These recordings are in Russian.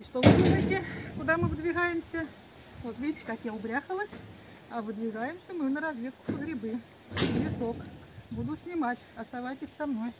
И что вы думаете, куда мы выдвигаемся? Вот видите, как я убряхалась. А выдвигаемся мы на разведку по грибы. Лесок. Буду снимать. Оставайтесь со мной.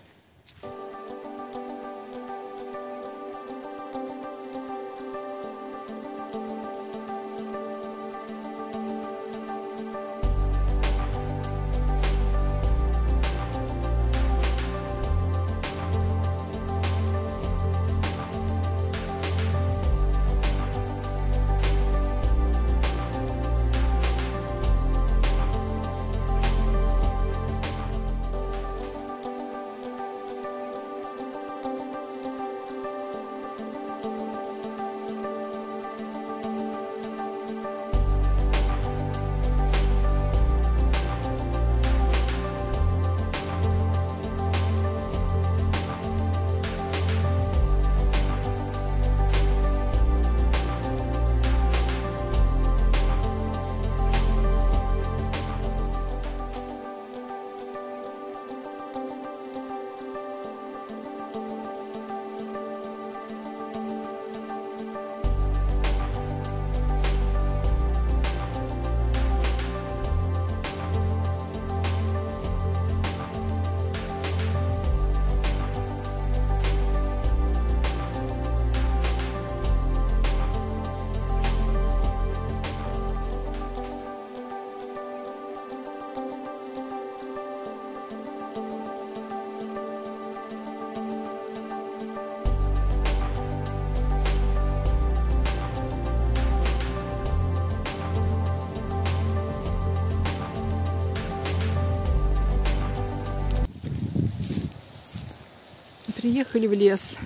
Приехали в лес.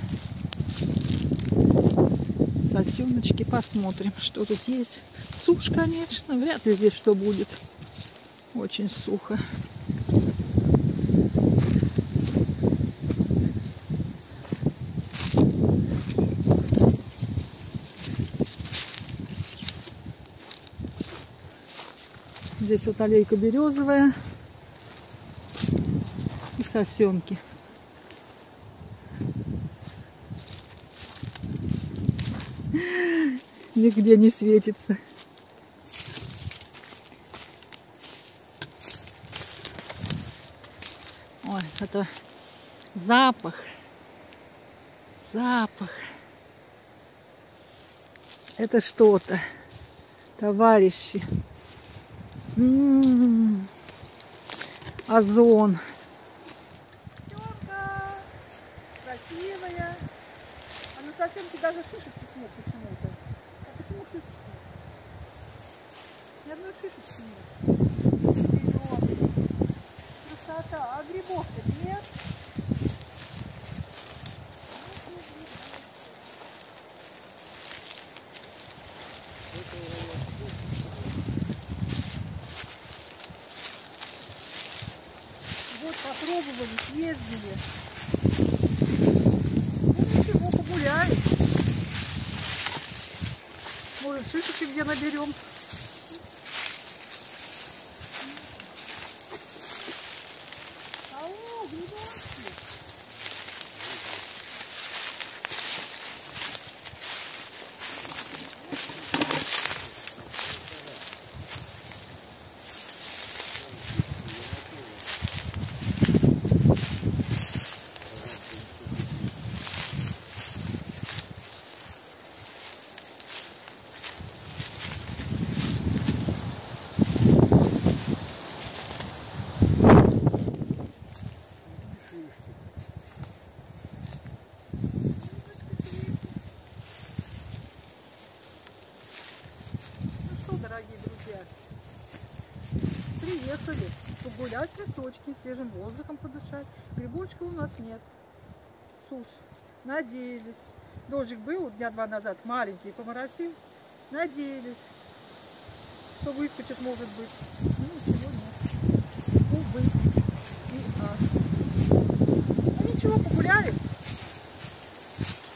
Сосеночки, посмотрим, что тут есть. Сушь, конечно, вряд ли здесь что будет. Очень сухо. Здесь вот аллейка березовая и сосенки. Нигде не светится. Ой, это запах. Запах. Это что-то. Товарищи. М -м -м. Озон. красивая. А на совсемке даже шишечки нет почему-то. А почему шишечки нет? Ни одной шишечки нет. Красота. А грибов-то нет? Вот попробовали, съездили. Ну ничего, погуляем. Может, шишечек где наберем. Приехали погулять в лесочке, свежим воздухом подышать. Грибочка у нас нет. Сушь. Надеялись. Дождик был дня два назад, маленький, поморосил. Надеялись, что выскочит, может быть. Ну, ничего нет. Увы. И ах. Ну, ничего, погуляем.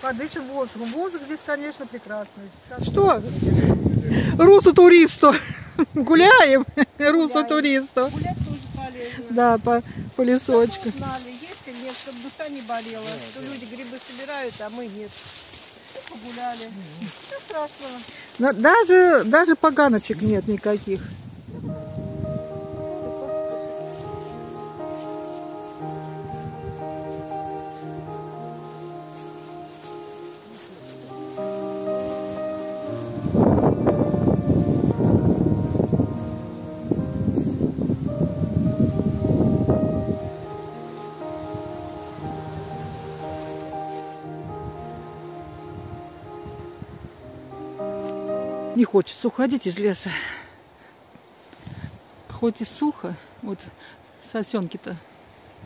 Подышим воздухом. Воздух здесь, конечно, прекрасный. Что? Русу туристу. Гуляем. Русу туристу. Гулять тоже полезно. Да, по, по лесочку. Узнали, есть или нет, чтобы душа не болела. Что люди грибы собирают, а мы нет. погуляли. Ничего страшного. Даже, даже поганочек нет никаких. Не хочется уходить из леса. Хоть и сухо, вот сосенки-то,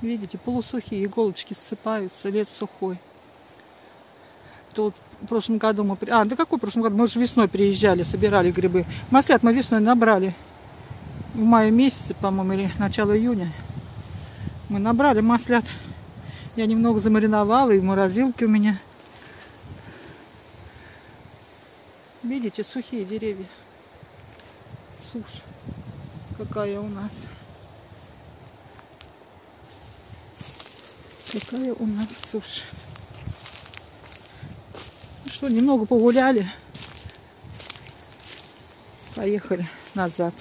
видите, полусухие, иголочки ссыпаются, лес сухой. То вот в прошлом году мы... А, да какой в прошлом году? Мы же весной приезжали, собирали грибы. Маслят мы весной набрали. В мае месяце, по-моему, или начало июня. Мы набрали маслят. Я немного замариновала, и в морозилке у меня. Видите, сухие деревья. Сушь какая у нас. Какая у нас сушь. Ну что, немного погуляли. Поехали назад.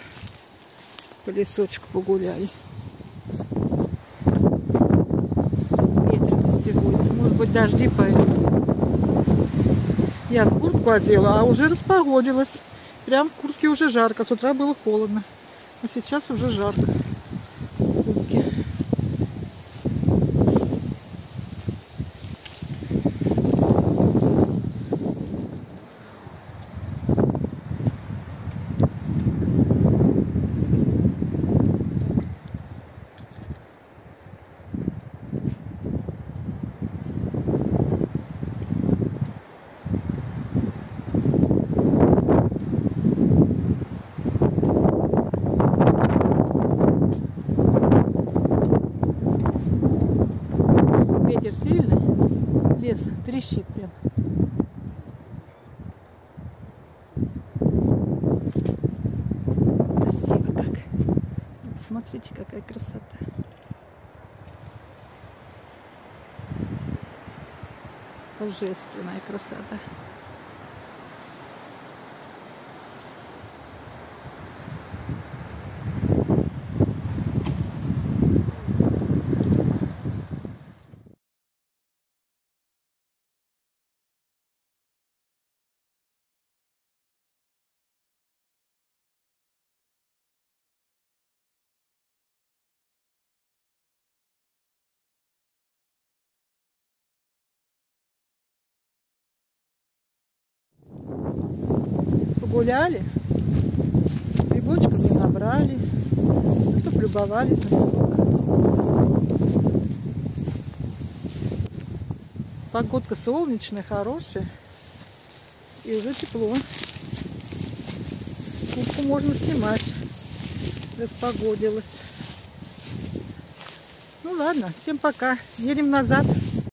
По лесочку погуляли. Ветрено сегодня. Может быть, дожди пойдут. Я куртку одела, а уже распогодилось. Прям в куртке уже жарко. С утра было холодно. А сейчас уже жарко. в куртке. Ветер сильный. Лес трещит прям. Красиво как. Посмотрите, какая красота. Божественная красота. Погуляли, грибочками набрали, а то полюбовались. Погодка солнечная, хорошая. И уже тепло. Куртку можно снимать. Распогодилось. Ну ладно, всем пока. Едем назад.